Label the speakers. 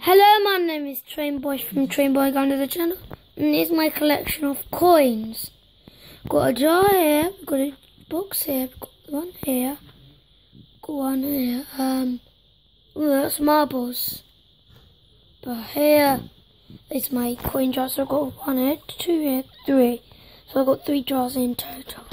Speaker 1: Hello, my name is Trainboy from Trainboy Gun to the channel. And here's my collection of coins. Got a jar here, got a box here, got one here, got one here. Um, ooh, that's marbles. But here is my coin jar, so I've got one here, two here, three. So I've got three jars in total.